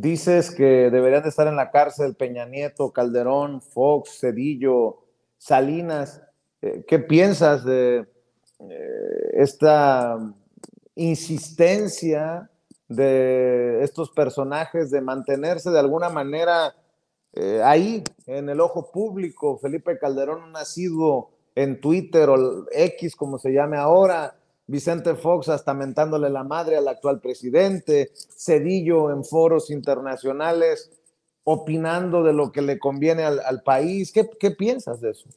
dices que deberían de estar en la cárcel Peña Nieto, Calderón, Fox, Cedillo, Salinas. Eh, ¿Qué piensas de eh, esta insistencia de estos personajes de mantenerse de alguna manera eh, ahí en el ojo público? Felipe Calderón, nacido en Twitter o X, como se llame ahora, Vicente Fox hasta mentándole la madre al actual presidente, Cedillo en foros internacionales opinando de lo que le conviene al, país. ¿Qué, ¿Qué, piensas de eso?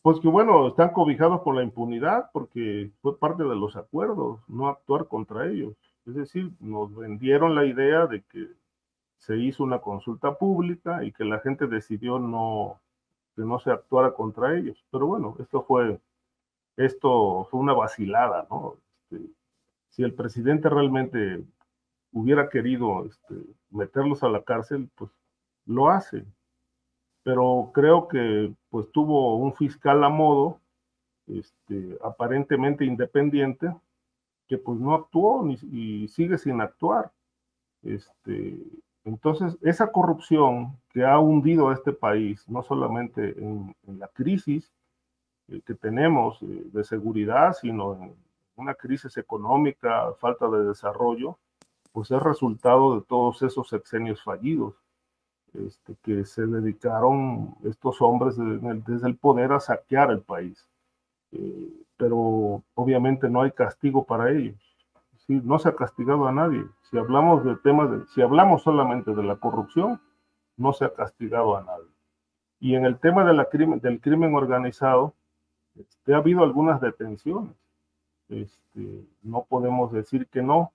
Pues que bueno, están cobijados por la impunidad porque fue parte de los acuerdos, no actuar contra ellos. Es decir, nos vendieron la idea de que se hizo una consulta pública y que la gente decidió no, que no se actuara contra ellos. Pero bueno, esto fue esto fue una vacilada, ¿no? Este, si el presidente realmente hubiera querido este, meterlos a la cárcel, pues lo hace. Pero creo que pues tuvo un fiscal a modo, este, aparentemente independiente, que pues no actuó ni, y sigue sin actuar. Entonces, esa corrupción que ha hundido a este país, no solamente en la crisis, que tenemos eh, de seguridad, sino en una crisis económica, falta de desarrollo, pues es resultado de todos esos sexenios fallidos este, que se dedicaron estos hombres desde el poder a saquear el país. Eh, pero obviamente no hay castigo para ellos. ¿sí? No se ha castigado a nadie. Si hablamos de temas, de, si hablamos solamente de la corrupción, no se ha castigado a nadie. Y en el tema de la crimen, del crimen organizado, este, ha habido algunas detenciones. Este, no podemos decir que no,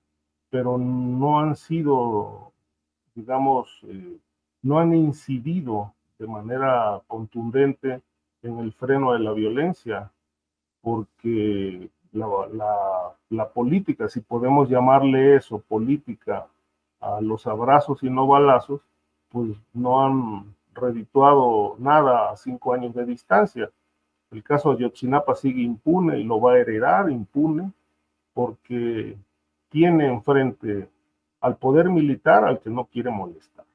pero no han sido, digamos, eh, no han incidido de manera contundente en el freno de la violencia, porque la, la, política, si podemos llamarle eso, política, a los abrazos y no balazos, pues no han redituado nada a cinco años de distancia. El caso de Ayotzinapa sigue impune y lo va a heredar impune porque tiene enfrente al poder militar al que no quiere molestar.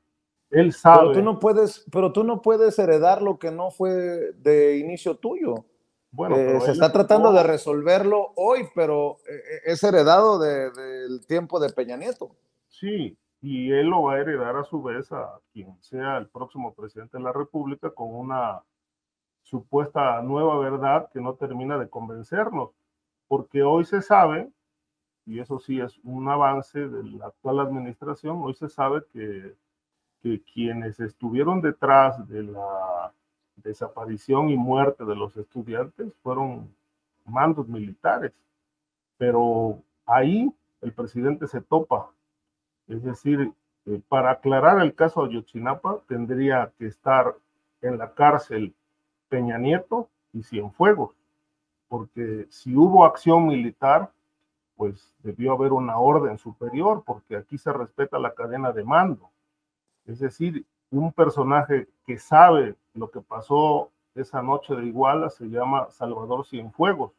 Él sabe. Pero tú no puedes, pero tú no puedes heredar lo que no fue de inicio tuyo. Bueno, eh, se está tratando de resolverlo hoy, pero eh, eh, es heredado del tiempo de Peña Nieto. Sí, y él lo va a heredar a su vez a quien sea el próximo presidente de la República con una supuesta nueva verdad que no termina de convencernos, porque hoy se sabe, y eso sí es un avance de la actual administración, hoy se sabe que, que quienes estuvieron detrás de la desaparición y muerte de los estudiantes fueron mandos militares, pero ahí el presidente se topa, es decir, eh, para aclarar el caso de Ayotzinapa tendría que estar en la cárcel Peña Nieto y Cienfuegos, porque si hubo acción militar, pues debió haber una orden superior, porque aquí se respeta la cadena de mando. Es decir, un personaje que sabe lo que pasó esa noche de Iguala se llama Salvador Cienfuegos,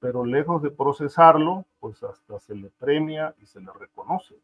pero lejos de procesarlo, pues hasta se le premia y se le reconoce.